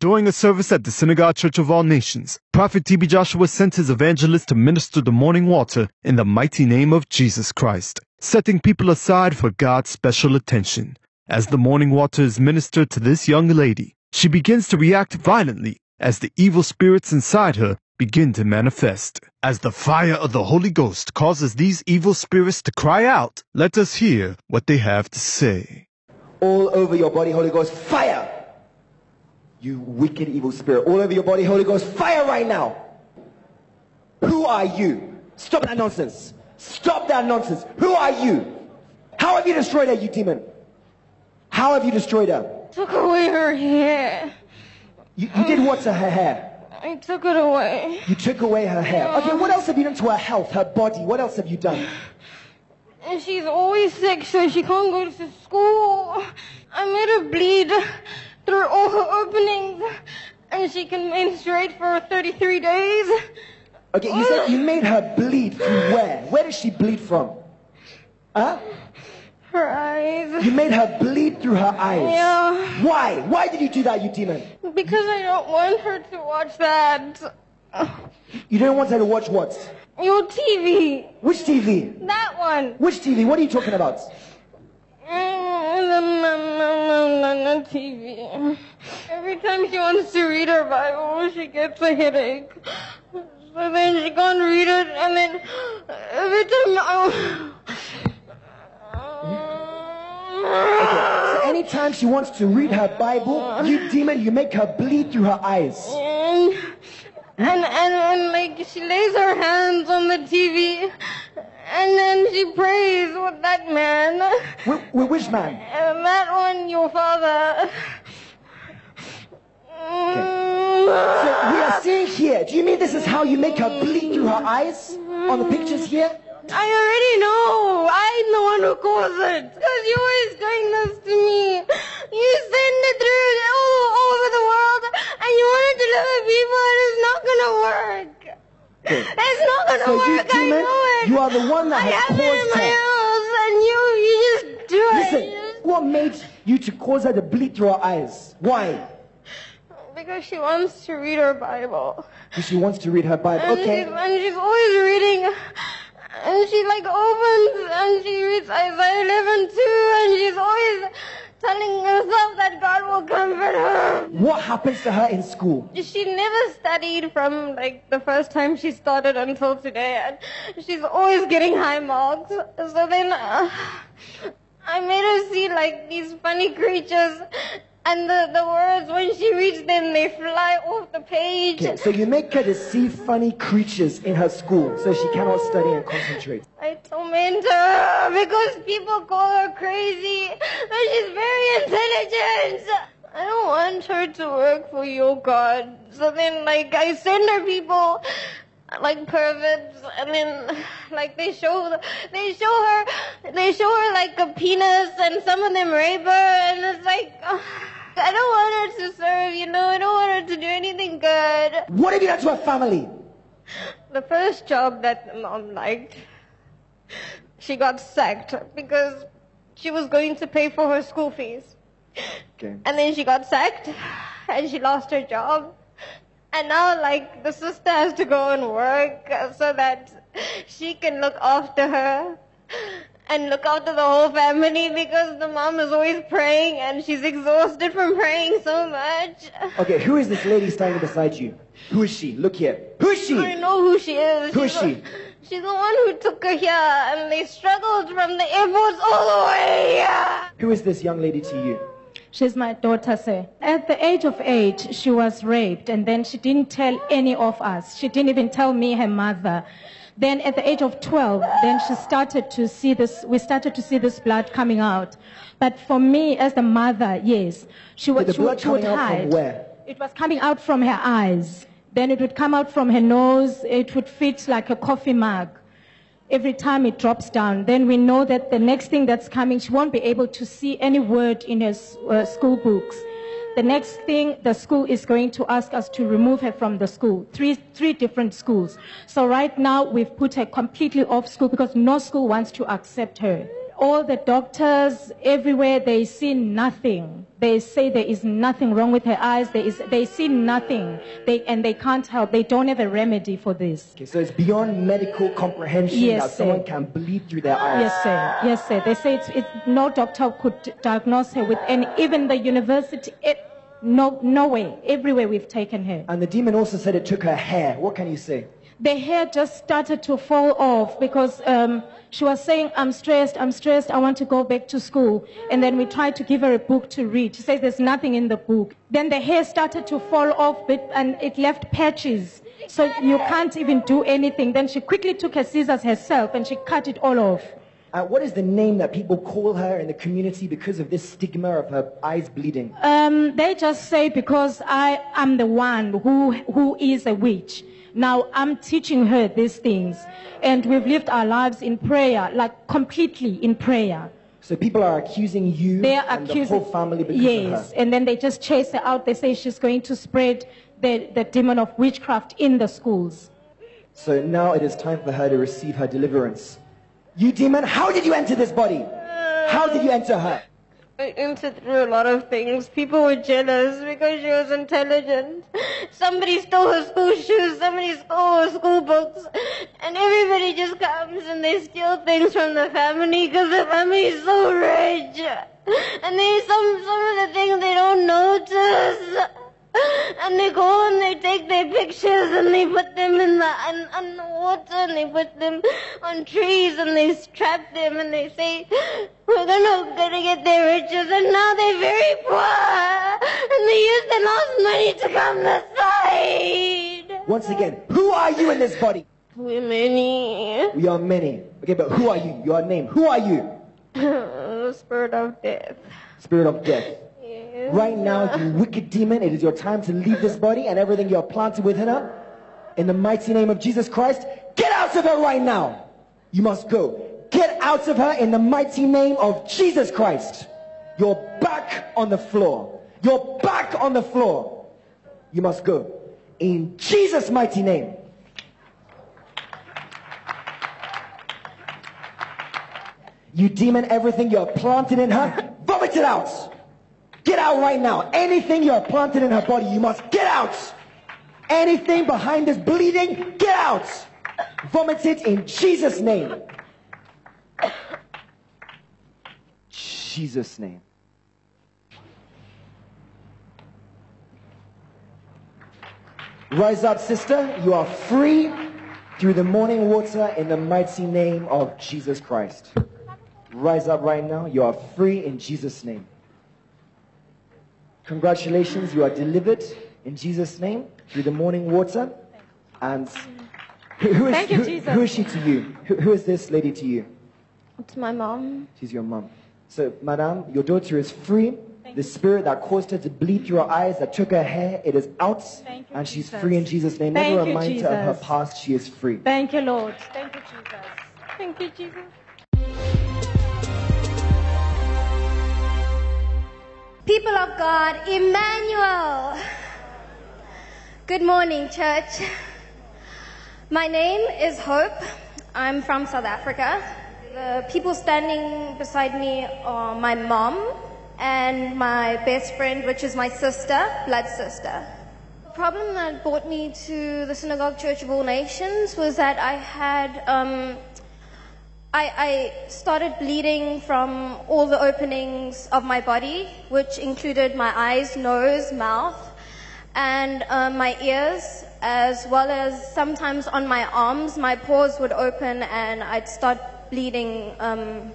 During a service at the Synagogue Church of All Nations, Prophet TB Joshua sent his evangelist to minister the morning water in the mighty name of Jesus Christ, setting people aside for God's special attention. As the morning water is ministered to this young lady, she begins to react violently as the evil spirits inside her begin to manifest. As the fire of the Holy Ghost causes these evil spirits to cry out, let us hear what they have to say. all over your body, Holy Ghost, fire! You wicked evil spirit, all over your body, Holy Ghost, fire right now! Who are you? Stop that nonsense! Stop that nonsense! Who are you? How have you destroyed her, you demon? How have you destroyed her? Took away her hair. You, you did what to her hair? I took it away. You took away her hair. Okay, what else have you done to her health, her body? What else have you done? And she's always sick, so she can't go to school. I made her bleed through all her openings, and she can menstruate for 33 days. Okay, you said you made her bleed through where? Where does she bleed from? Huh? Her eyes. You made her bleed through her eyes. Yeah. Why? Why did you do that, you demon? Because I don't want her to watch that. You don't want her to watch what? Your TV. Which TV? That one. Which TV? What are you talking about? On TV. Every time she wants to read her Bible, she gets a headache. So then she can't read it, and then every time I. So anytime she wants to read her Bible, you demon, you make her bleed through her eyes. And, and, and, and like she lays her hands on the TV, and then she prays with that man. Wh- wh- which man? And that one, your father. Okay. So we are seeing here. Do you mean this is how you make her bleed through her eyes on the pictures here? I already know. I'm the one who caused it. Because you're always doing this to me. You send it through all, over the world, and you want it to other people, and it's not gonna work. It's not gonna So you work. I demon, know it. you are the one that I has have it in caused my her. house, and you, you just do it. Listen, what made you to cause her to bleed through her eyes? Why? Because she wants to read her Bible. Because she wants to read her Bible. And, Okay. she's, and she's always reading. And she like opens and she reads Isaiah 11 too. And telling herself that God will comfort her. What happens to her in school? She never studied from like the first time she started until today. And she's always getting high marks. So then uh, I made her see like these funny creatures. And the, the words, when she reads them, they fly off the page. Okay, so you make her to see funny creatures in her school so she cannot study and concentrate. I torment her because people call her crazy, but she's very intelligent. I don't want her to work for your God. So then, like, I send her people, like perverts, and then, like, they show, they show her, they show her like a penis, and some of them rape her, and it's like. I don't want her to serve, you know. I don't want her to do anything good. What have you done to her family? The first job that mom liked, she got sacked because she was going to pay for her school fees. Okay. And then she got sacked and she lost her job. And now, like, the sister has to go and work so that she can look after her and look after the whole family because the mom is always praying and she's exhausted from praying so much. Okay, who is this lady standing beside you? Who is she? Look here. Who is she? I she? know who she is. Who is She's she? the- She's the one who took her here, and they struggled from the airports all the way here. Who is this young lady to you? She's my daughter, sir. At the age of eight, she was raped, and then she didn't tell any of us. She didn't even tell me, her mother. Then at the age of 12, then she started to see this, we started to see this blood coming out. But for me, as the mother, yes, she, would she, would- she would coming out from hide. It was coming out from her eyes. Then it would come out from her nose. It would fit like a coffee mug. Every time it drops down, then we know that the next thing that's coming, she won't be able to see any word in her uh, school books. The next thing, the school is going to ask us to remove her from the school. Three, three different schools. So right now, we've put her completely off school because no school wants to accept her. all the doctors everywhere they see nothing they say there is nothing wrong with her eyes there is they see nothing they and they can't help they don't have a remedy for this Okay, so it's beyond medical comprehension Yes, that sir. someone can bleed through their eyes. yes sir yes sir they say it's, it's no doctor could diagnose her with any even the university it, no no way everywhere we've taken her And the demon also said it took her hair. What can you say? the hair just started to fall off because um, she was saying, I'm stressed, I'm stressed, I want to go back to school. And then we tried to give her a book to read. She says there's nothing in the book. Then the hair started to fall off and it left patches. So you can't even do anything. Then she quickly took her scissors herself and she cut it all off. Uh, what is the name that people call her in the community because of this stigma of her eyes bleeding? Um, they just say because I am the one who, who is a witch. Now I'm teaching her these things. And we've lived our lives in prayer, like completely in prayer. So people are accusing you They are and accusing. the whole family because yes, of her. and then they just chase her out. They say she's going to spread the, the demon of witchcraft in the schools. So now it is time for her to receive her deliverance. You demon, how did you enter this body? How did you enter her? I entered through a lot of things. People were jealous because she was intelligent. Somebody stole her school shoes, somebody stole her school books, and everybody just comes and they steal things from the family because the family is so rich. And they some some of the things they don't notice. And they go and they take their pictures and they put them in the in, on the water and they put them on trees and they strap them and they say we're gonna gonna get their riches and now they're very poor and they use their lost money to come this side. Once again, who are you in this body? We're many. We are many. Okay, but who are you? Your name. Who are you? spirit of death. Spirit of death. Right now, you wicked demon, it is your time to leave this body and everything you are planted within her. In the mighty name of Jesus Christ, get out of her right now. You must go. Get out of her in the mighty name of Jesus Christ. You're back on the floor. You're back on the floor. You must go. In Jesus' mighty name. You demon, everything you are planted in her, vomit it out. Get out right now. Anything you are planted in her body, you must get out. Anything behind this bleeding, get out. Vomit it in Jesus' name. Jesus' name. Rise up, sister. You are free through the morning water in the mighty name of Jesus Christ. Rise up right now. You are free in Jesus' name. Congratulations, you are delivered in Jesus' name through the morning water. And who, who is, Thank you, who- Jesus. who is she to you? Who, who is this lady to you? It's my mom. She's your mom. So, madam, your daughter is free. The spirit that caused her to bleed through her eyes, that took her hair, it is out. Thank you, and she's Jesus. free in Jesus' name. Thank Never remind her of her past. She is free. Thank you, Lord. Thank you, Jesus. Thank you, Jesus. People of God, Emmanuel. Good morning, church. My name is Hope. I'm from South Africa. The people standing beside me are my mom and my best friend, which is my sister, blood sister. The problem that brought me to the Synagogue Church of All Nations was that I had um, I, I started bleeding from all the openings of my body, which included my eyes, nose, mouth, and um, my ears, as well as sometimes on my arms, my pores would open and I'd start bleeding um,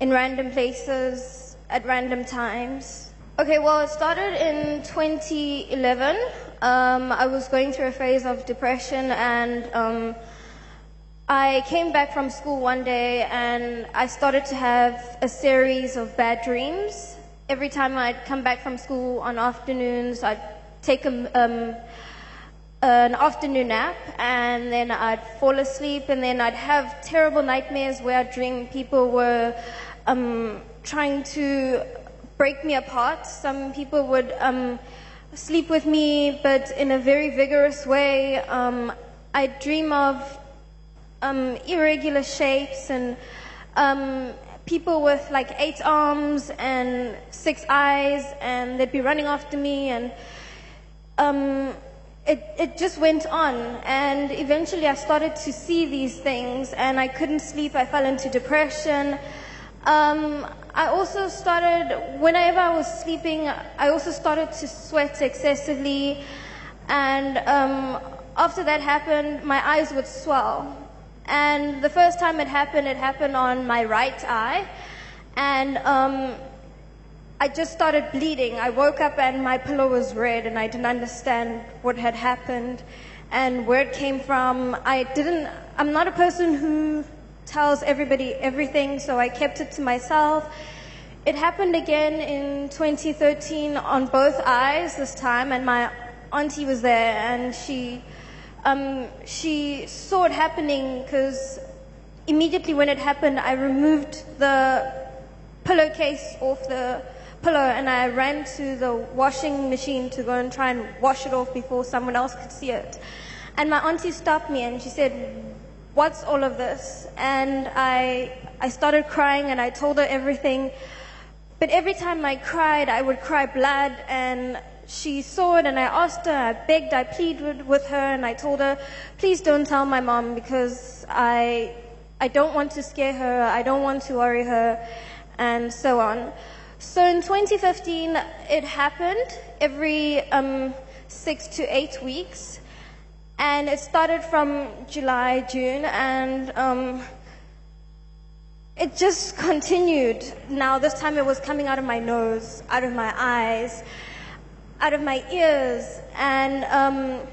in random places at random times. Okay, well, it started in 2011. Um, I was going through a phase of depression and um, I came back from school one day and I started to have a series of bad dreams. Every time I'd come back from school on afternoons, I'd take a, um, an afternoon nap and then I'd fall asleep and then I'd have terrible nightmares where I'd dream people were um, trying to break me apart. Some people would um, sleep with me, but in a very vigorous way. Um, I'd dream of um, irregular shapes and um, people with like eight arms and six eyes, and they'd be running after me, and um, it, it just went on. And eventually I started to see these things, and I couldn't sleep. I fell into depression. Um, I also started, whenever I was sleeping, I also started to sweat excessively. And um, after that happened, my eyes would swell. And the first time it happened, it happened on my right eye. And um, I just started bleeding. I woke up and my pillow was red, and I didn't understand what had happened and where it came from. I didn't, I'm not a person who tells everybody everything, so I kept it to myself. It happened again in 2013 on both eyes this time, and my auntie was there, and she um, she saw it happening because immediately when it happened, I removed the pillowcase off the pillow and I ran to the washing machine to go and try and wash it off before someone else could see it. And my auntie stopped me and she said, What's all of this? And I, I started crying and I told her everything. But every time I cried, I would cry blood and she saw it and I asked her, I begged, I pleaded with her and I told her, please don't tell my mom because I, I don't want to scare her, I don't want to worry her, and so on. So in 2015, it happened every um, six to eight weeks. And it started from July, June, and um, it just continued. Now, this time it was coming out of my nose, out of my eyes, out of my ears, and um,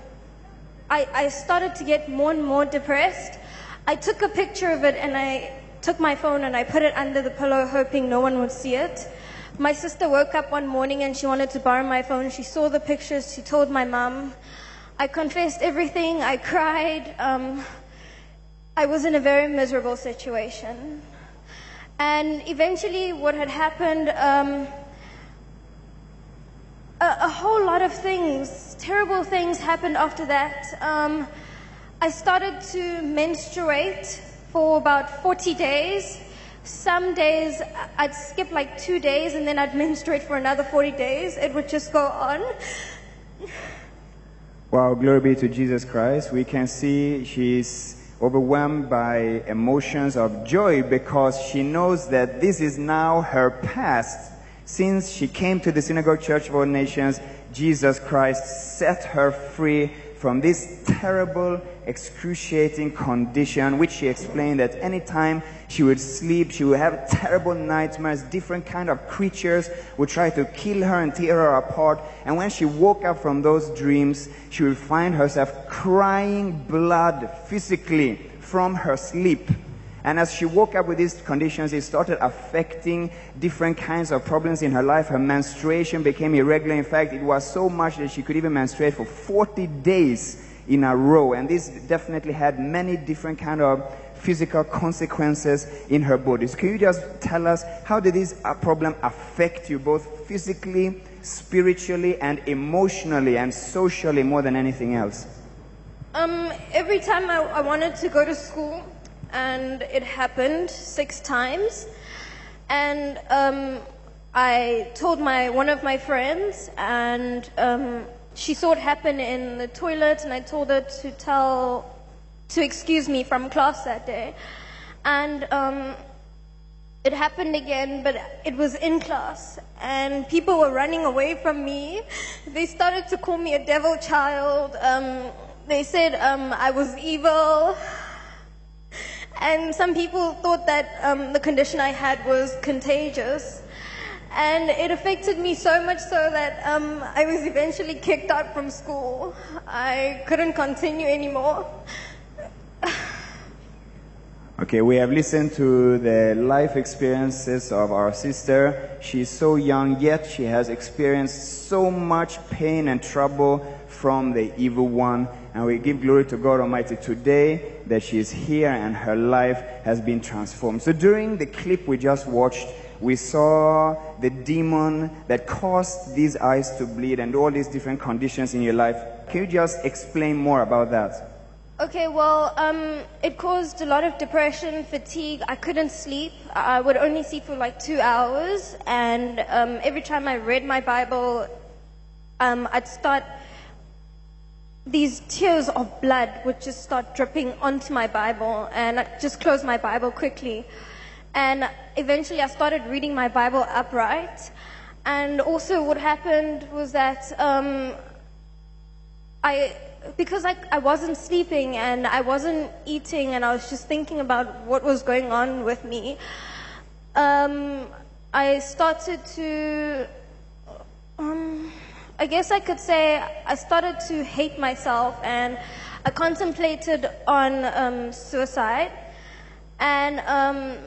I, I started to get more and more depressed. I took a picture of it and I took my phone and I put it under the pillow, hoping no one would see it. My sister woke up one morning and she wanted to borrow my phone. She saw the pictures, she told my mom. I confessed everything, I cried. Um, I was in a very miserable situation. And eventually, what had happened, um, a, a, whole lot of things, terrible things happened after that. Um, I started to menstruate for about 40 days. Some days I'd skip like two days and then I'd menstruate for another 40 days. It would just go on. Wow, glory be to Jesus Christ. We can see she's overwhelmed by emotions of joy because she knows that this is now her past. Since she came to the Synagogue Church of All Nations, Jesus Christ set her free from this terrible, excruciating condition, which she explained that anytime she would sleep, she would have terrible nightmares. Different kind of creatures would try to kill her and tear her apart. And when she woke up from those dreams, she would find herself crying blood physically from her sleep. And as she woke up with these conditions, it started affecting different kinds of problems in her life. Her menstruation became irregular. In fact, it was so much that she could even menstruate for 40 days in a row. And this definitely had many different kind of physical consequences in her body. So can you just tell us how did this uh, problem affect you both physically, spiritually, and emotionally and socially more than anything else? Um, every time I, I wanted to go to school, and it happened six times. And um, I told my one of my friends, and um, she saw it happen in the toilet, and I told her to tell to excuse me from class that day. And um, it happened again, but it was in class, and people were running away from me. They started to call me a devil child. Um, they said um, I was evil. And some people thought that um, the condition I had was contagious. And it affected me so much so that um, I was eventually kicked out from school. I couldn't continue anymore. Okay, we have listened to the life experiences of our sister. She's so young, yet she has experienced so much pain and trouble from the evil one. And we give glory to God Almighty today that she is here and her life has been transformed. So during the clip we just watched, we saw the demon that caused these eyes to bleed and all these different conditions in your life. Can you just explain more about that? Okay, well, um, it caused a lot of depression, fatigue. I couldn't sleep. I would only sleep for like two hours, and um, every time I read my Bible, um, I'd start. These tears of blood would just start dripping onto my Bible, and I just close my Bible quickly. And eventually, I started reading my Bible upright. And also, what happened was that um, I, because I, I wasn't sleeping and I wasn't eating, and I was just thinking about what was going on with me. Um, I started to, um, I guess I could say, I started to hate myself, and I contemplated on um, suicide. And um,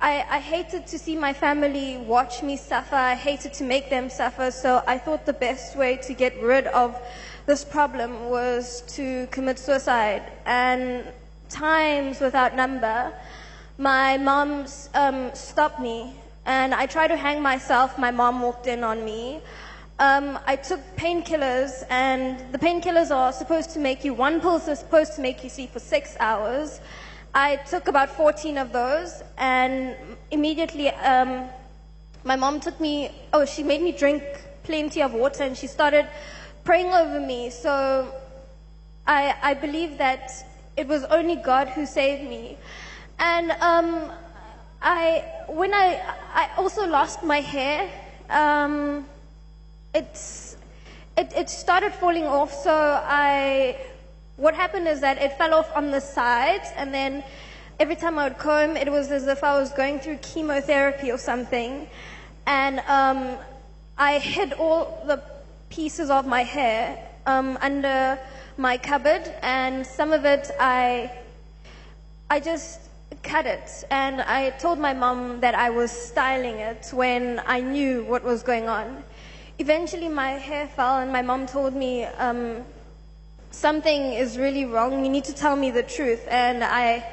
I, I hated to see my family watch me suffer. I hated to make them suffer. So I thought the best way to get rid of this problem was to commit suicide. And times without number, my mom um, stopped me. And I tried to hang myself. My mom walked in on me. Um, I took painkillers, and the painkillers are supposed to make you, one pill is supposed to make you sleep for six hours. I took about 14 of those, and immediately um, my mom took me, oh, she made me drink plenty of water, and she started praying over me. So I, I believe that it was only God who saved me. And um, I, when I, I also lost my hair, um, it's, it, it started falling off, so I what happened is that it fell off on the sides, and then every time I would comb, it was as if I was going through chemotherapy or something. And um, I hid all the pieces of my hair um, under my cupboard, and some of it I, I just cut it. And I told my mom that I was styling it when I knew what was going on. Eventually, my hair fell, and my mom told me. Um, something is really wrong. You need to tell me the truth. And I,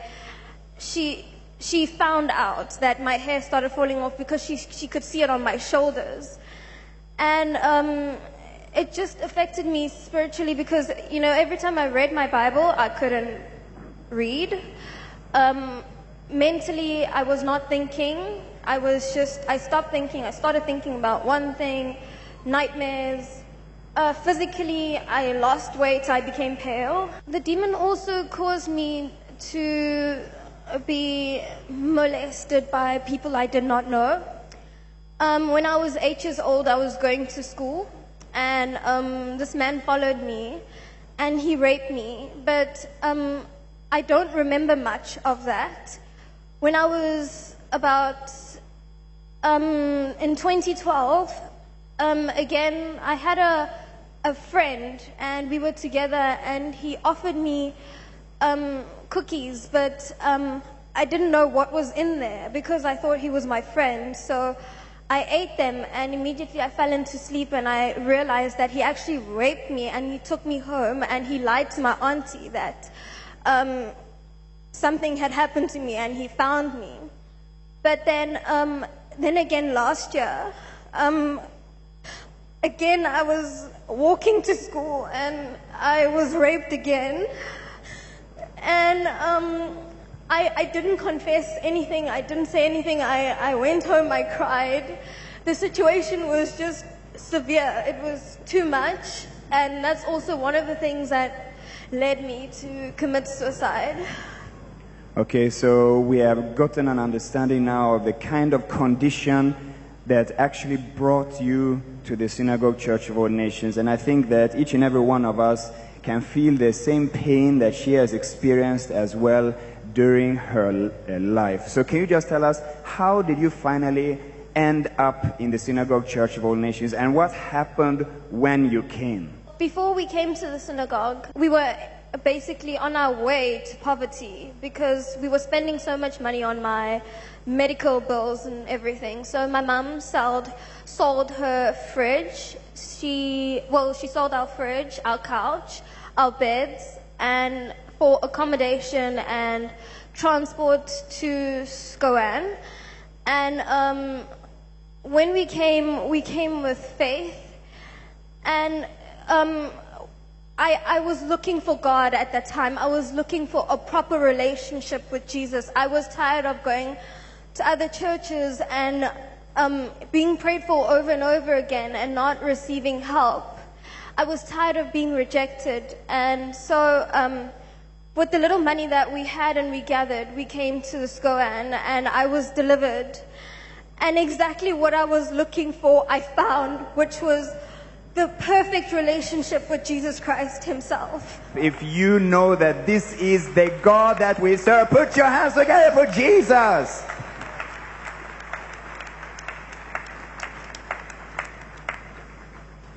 she, she found out that my hair started falling off because she, she could see it on my shoulders. And um, it just affected me spiritually because, you know, every time I read my Bible, I couldn't read. Um, mentally, I was not thinking. I was just, I stopped thinking. I started thinking about one thing, nightmares, uh, physically, I lost weight, I became pale. The demon also caused me to be molested by people I did not know. Um, when I was eight years old, I was going to school, and um, this man followed me, and he raped me. But um, I don't remember much of that. When I was about um, in 2012, um, again, I had a a friend, and we were together, and he offered me um, cookies, but um, I didn't know what was in there because I thought he was my friend. So I ate them, and immediately I fell into sleep, and I realized that he actually raped me, and he took me home, and he lied to my auntie that um, something had happened to me, and he found me. But then, um, then again, last year, um, again, I was walking to school and I was raped again. And um, I, I didn't confess anything, I didn't say anything. I, I went home, I cried. The situation was just severe, it was too much. And that's also one of the things that led me to commit suicide. Okay, so we have gotten an understanding now of the kind of condition that actually brought you to the Synagogue Church of All Nations. And I think that each and every one of us can feel the same pain that she has experienced as well during her uh, life. So can you just tell us, how did you finally end up in the Synagogue Church of All Nations and what happened when you came? Before we came to the synagogue, we were basically on our way to poverty because we were spending so much money on my medical bills and everything. So my mum sold sold her fridge. She well, she sold our fridge, our couch, our beds, and for accommodation and transport to SCOAN. And um, when we came, we came with faith, and um, I, I was looking for God at that time. I was looking for a proper relationship with Jesus. I was tired of going to other churches and um, being prayed for over and over again and not receiving help. I was tired of being rejected. And so, um, with the little money that we had and we gathered, we came to the SCOAN and I was delivered. And exactly what I was looking for, I found, which was the perfect relationship with Jesus Christ Himself. If you know that this is the God that we serve, put your hands together for Jesus.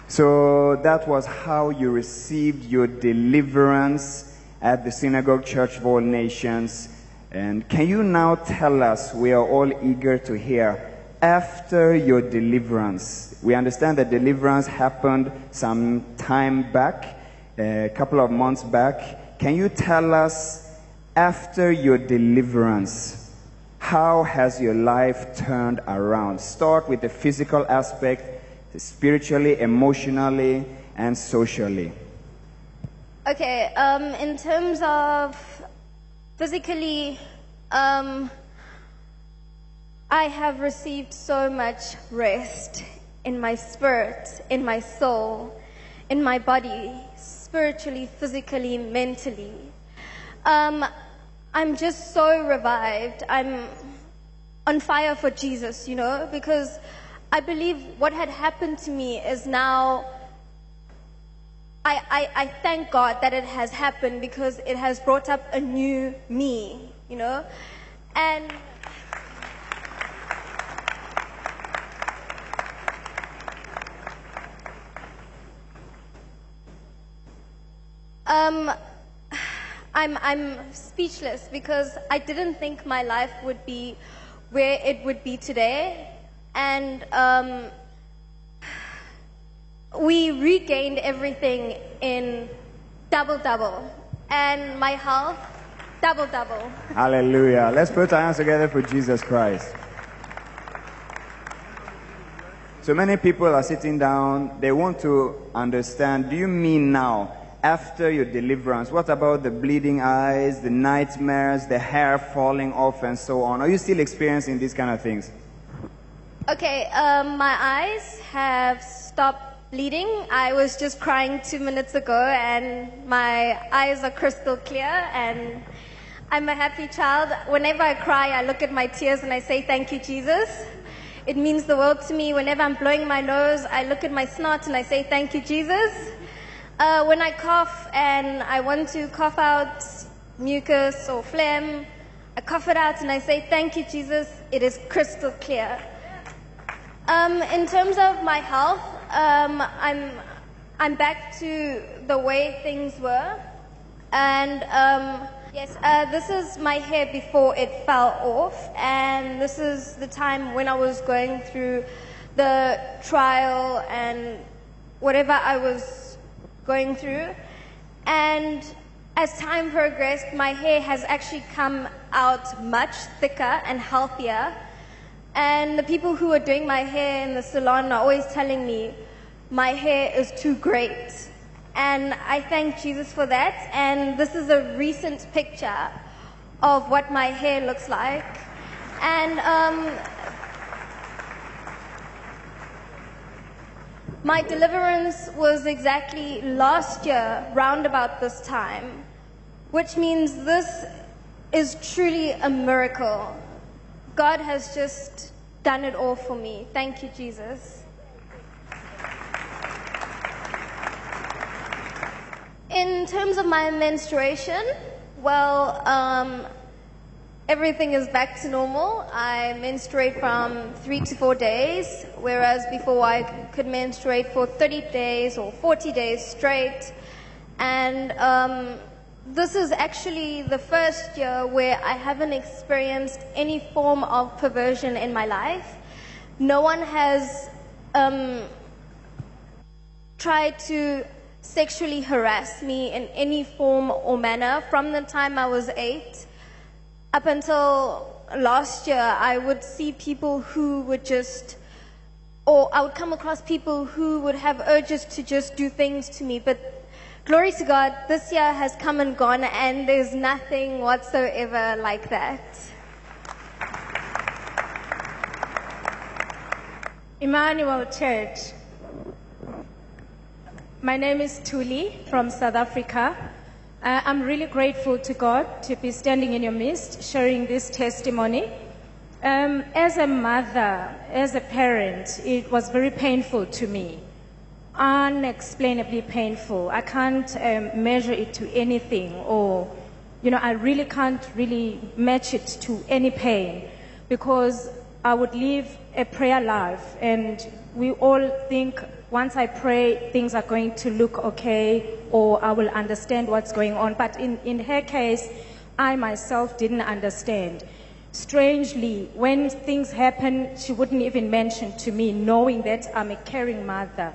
So that was how you received your deliverance at the Synagogue Church of All Nations. And can you now tell us, we are all eager to hear, after your deliverance, we understand that deliverance happened some time back, a couple of months back. Can you tell us, after your deliverance, how has your life turned around? Start with the physical aspect, spiritually, emotionally, and socially. Okay, um, in terms of physically, um, I have received so much rest in my spirit, in my soul, in my body, spiritually, physically, mentally. Um, I'm just so revived. I'm on fire for Jesus, you know, because I believe what had happened to me is now. I, I, I thank God that it has happened because it has brought up a new me, you know? And. Um, I'm, I'm speechless because I didn't think my life would be where it would be today. And um, we regained everything in double double. And my health, double double. Hallelujah. Let's put our hands together for Jesus Christ. So many people are sitting down, they want to understand do you mean now after your deliverance? What about the bleeding eyes, the nightmares, the hair falling off, and so on? Are you still experiencing these kind of things? Okay, um, my eyes have stopped bleeding. I was just crying two minutes ago, and my eyes are crystal clear, and I'm a happy child. Whenever I cry, I look at my tears and I say, Thank you, Jesus. It means the world to me. Whenever I'm blowing my nose, I look at my snot and I say, Thank you, Jesus. Uh, when I cough and I want to cough out mucus or phlegm, I cough it out and I say, Thank you, Jesus. It is crystal clear. Um, in terms of my health, um, I'm, I'm back to the way things were. And um, yes, uh, this is my hair before it fell off. And this is the time when I was going through the trial and whatever I was going through. And as time progressed, my hair has actually come out much thicker and healthier. And the people who are doing my hair in the salon are always telling me my hair is too great. And I thank Jesus for that. And this is a recent picture of what my hair looks like. And um, My deliverance was exactly last year, round about this time, which means this is truly a miracle. God has just done it all for me. Thank you, Jesus. In terms of my menstruation, well, um, everything is back to normal. I menstruate from three to four days, whereas before I could menstruate for 30 days or 40 days straight. And um, this is actually the first year where I haven't experienced any form of perversion in my life. No one has um, tried to sexually harass me in any form or manner from the time I was eight up until last year, I would see people who would just, or I would come across people who would have urges to just do things to me, but Glory to God, this year has come and gone, and there's nothing whatsoever like that. Emmanuel Church. My name is Tuli from South Africa. Uh, I'm really grateful to God to be standing in your midst sharing this testimony. Um, as a mother, as a parent, it was very painful to me. Unexplainably painful. I can't um, measure it to anything, or, you know, I really can't really match it to any pain because I would live a prayer life, and we all think once I pray, things are going to look okay, or I will understand what's going on. But in, in her case, I myself didn't understand. Strangely, when things happen, she wouldn't even mention to me, knowing that I'm a caring mother.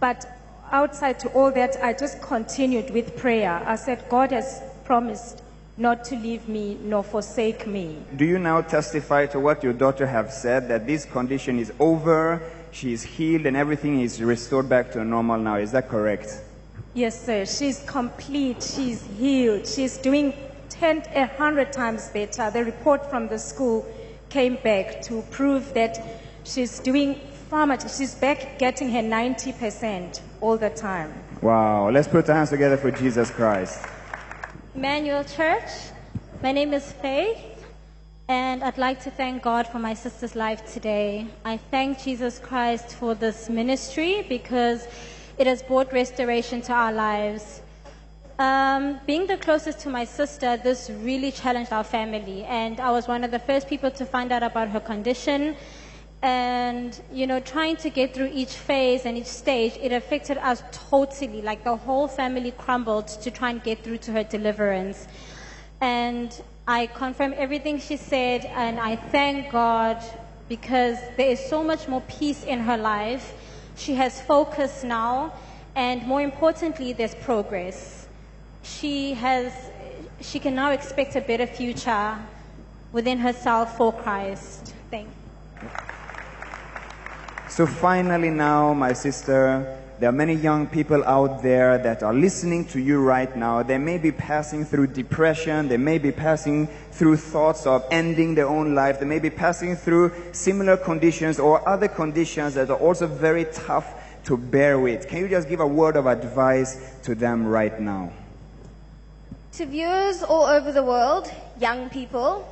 But outside to all that, I just continued with prayer. I said, God has promised not to leave me nor forsake me. Do you now testify to what your daughter have said that this condition is over, she is healed and everything is restored back to normal now? Is that correct? Yes, sir. She's complete. She's healed. She's doing 10, a 100 times better. The report from the school came back to prove that she's doing far much. She's back getting her 90% all the time. Wow. Let's put our hands together for Jesus Christ. Emmanuel Church. My name is Faith, and I'd like to thank God for my sister's life today. I thank Jesus Christ for this ministry because it has brought restoration to our lives. Um, being the closest to my sister, this really challenged our family, and I was one of the first people to find out about her condition. And, you know, trying to get through each phase and each stage, it affected us totally. Like the whole family crumbled to try and get through to her deliverance. And I confirm everything she said, and I thank God because there is so much more peace in her life. She has focus now, and more importantly, there's progress. She has, she can now expect a better future within herself for Christ. Thank you. So finally now, my sister, there are many young people out there that are listening to you right now. They may be passing through depression. They may be passing through thoughts of ending their own life. They may be passing through similar conditions or other conditions that are also very tough to bear with. Can you just give a word of advice to them right now? To viewers all over the world, young people,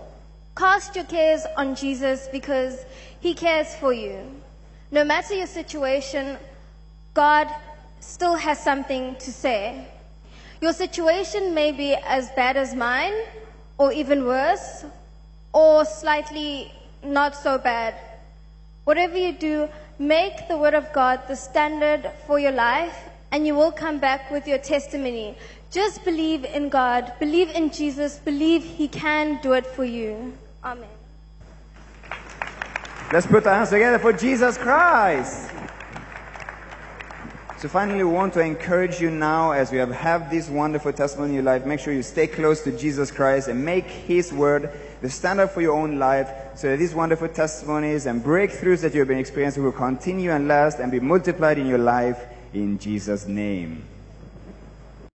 cast your cares on Jesus because he cares for you. No matter your situation, God still has something to say. Your situation may be as bad as mine, or even worse, or slightly not so bad. Whatever you do, make the Word of God the standard for your life, and you will come back with your testimony. Just believe in God, believe in Jesus, believe He can do it for you. Amen. Let's put our hands together for Jesus Christ. So finally, we want to encourage you now as we have had this wonderful testimony in your life. Make sure you stay close to Jesus Christ and make His word the standard for your own life so that these wonderful testimonies and breakthroughs that you've been experiencing will continue and last and be multiplied in your life in Jesus' name.